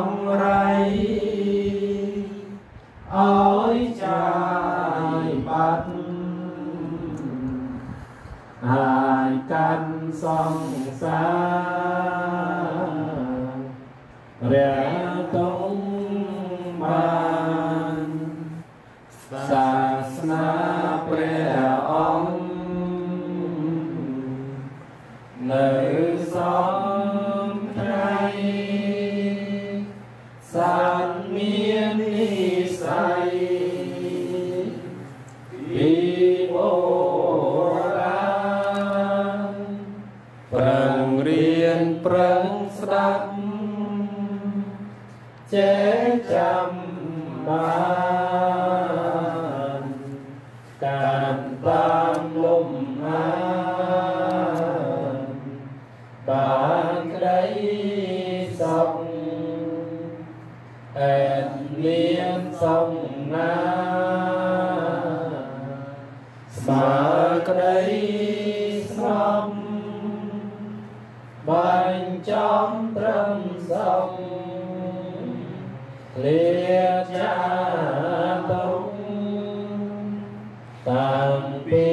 ចំរៃឲ្យចាយបាត់អាចកាន់សង្សាររា ចាំបានការតាមលំអានបានក្តីសុខអែនមានសំណាស្មើក្តីស្នំបាញ់ចំត្រឹមសុខ លៀចាតុងតាំងពី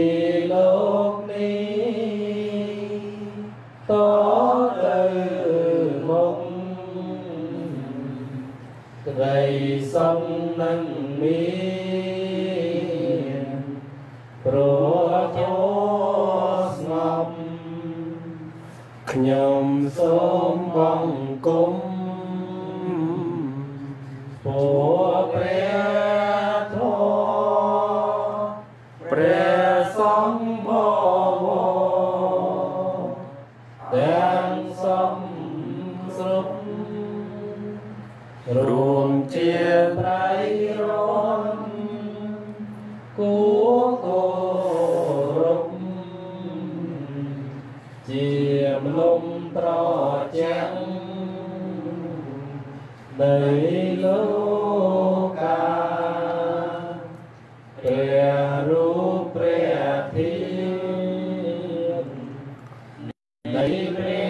លោកនេះតទៅមុខក្តីសុខនឹងមានព្រោះធម៌ស្ងប់ខ្ញុំសូមបង្គំ សង្ឃបវរទាំងសំស្រុករួមជាត្រៃរនគួគោរពជាមលំត្រជាំងនៃលោក នៃ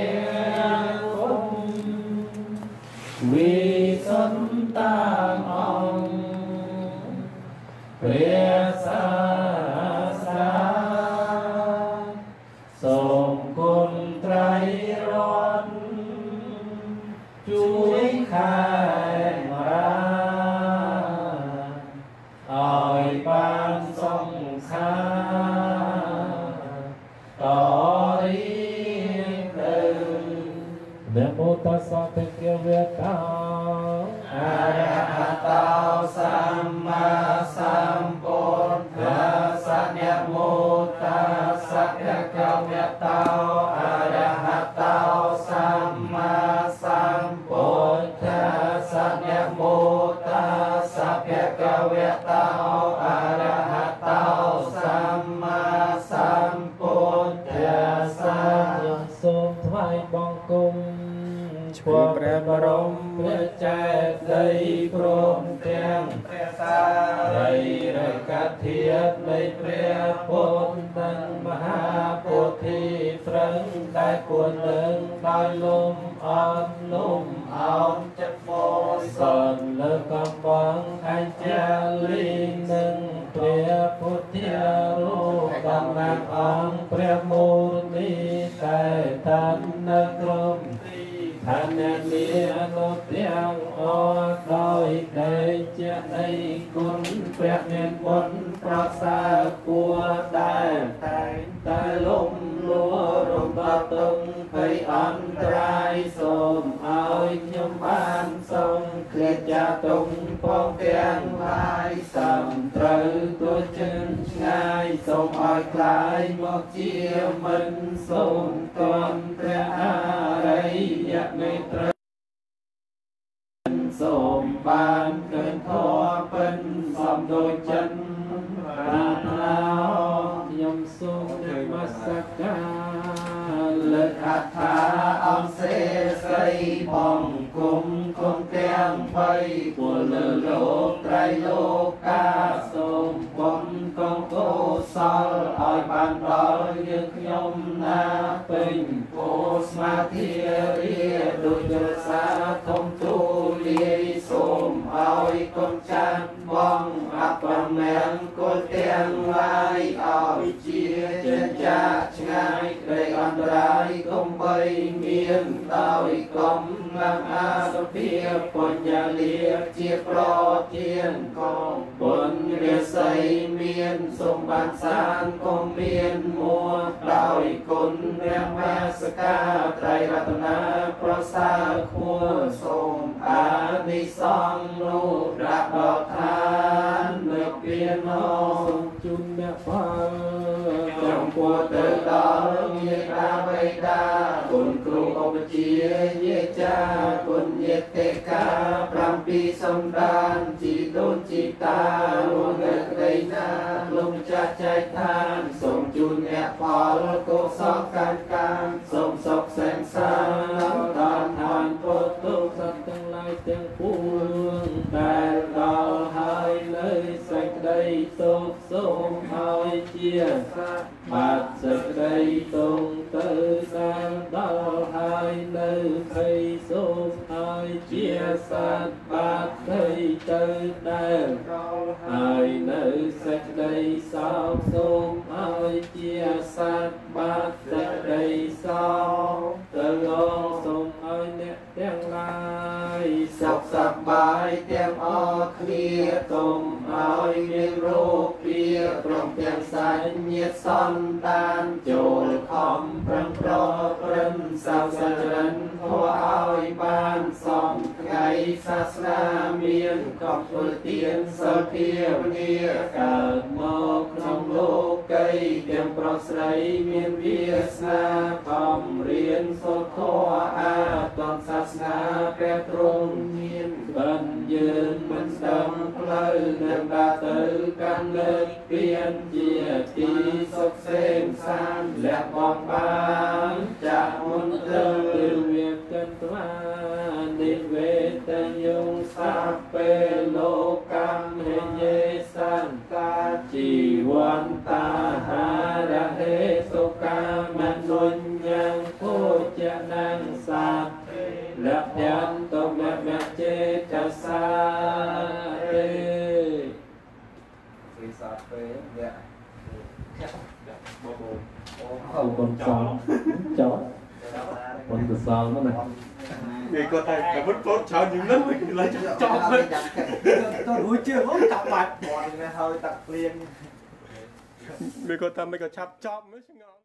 តស្សៈភគវតាអរហតោសម្មាសម្ព្រមទាំងព្រះសារីរកធាតុនៃព្រះពុទ្ធទាំងមហាពុទ្ធិប្រឹងតែគួរនឹងដោយលំអត់លំអោនចិត្តបរិសុទ្ធលើកំបងអញ្ចាលីនឹងព្រះពុទ្ធារូបតំណាងអង្គព្រះមូលនីតែតាននៅក្រុម ទីឋាននីអនុទាំងអស់ដោយតែជានៃគុណព្រះមានបុណ្យប្រសើរគួរដែលតែងតែលំលួរទុងភ័យអន្តរាយសូមឲ្យខ្ញុំបានសូមគ្រាចាទុងផងទាំងឡាយសំត្រូវទួចិនឆ្ងាយ សូមឲ្យខ្លាយមកជាមិនសូមតន់ព្រះអរិយមេត្រីសូមបានកិនធរពិនសំដូចចិនប្រាថ្នាខ្ញុំសូមនមស្ការលើកអថាអំសេស្រីផង យើងខ្ញុំណាពេញពោស្មាធារាដូចរសាធំទូលាយសូម ឲ្យកុំចាត់បងអបមែនគុលទាំងឡាយឲ្យជាចិញ្ចាឆ្ងាយក្តីអន្តរាយកុំបីមានដោយកំឡាំងអាសុភាបញ្ញាលាជាប្រទានកងបុญរាសីមានសម្បត្តិសានក៏មានមួដោយគុណព្រះមាសកាត្រៃរតនាប្រសើរខ្ពស់សូមអា និសង្ឃនោះដាក់ដល់ឋាននៅពៀនអសូមជូនអ្នកផលចំពោះទៅដល់ញាតាបិតាគុណគ្រូឧបជាយាចាគុណញាតិកា7សំដានជីដូនជីតាលោកនៅក្តីណាលោកម្ចាស់ចែកឋា សត្វបាទទៅទៅដែលហើយនៅសេចក្តីសោកសូមឲ្យជាសត្វ គ្នាទុំឲ្យមានរោគពៀព្រមទាំងសាច់ញាតិសន្តានចូលខំប្រឹងប្រព្រឹមសៅសចរិនធម៌ឲ្យបានសំថ្ងៃសាសនាមានកប់ពលទានសិលភាវនាកើតមកក្នុងលោកី ទាំងប្រុសស្រីមានវាសនាខំរៀនសូត្រធម៌អាតនសាសនាព្រះទ្រង់មានបានយើងមិនស្ដឹងផ្លូវនឹងដើរទៅកាន់លើកពៀនជាទីសុខសេមសានលះបង់បានចាក់មុនទៅវាកិនត្វានិវេតយងសាពេលោកម្មហេយេសន្តាជីវន្តា អូបុនសល់ចោតបុនកសលមកណាវាគាត់តែតែពុតពុតច្រើនជាងនេះវាឡើយចប់ហើយទៅរួចជើងមកចាប់បាច់បននេះហើយតាក់ព្រៀងវាគាត់ថាមិនក៏ឆាប់ចប់មើលឆ្ងល់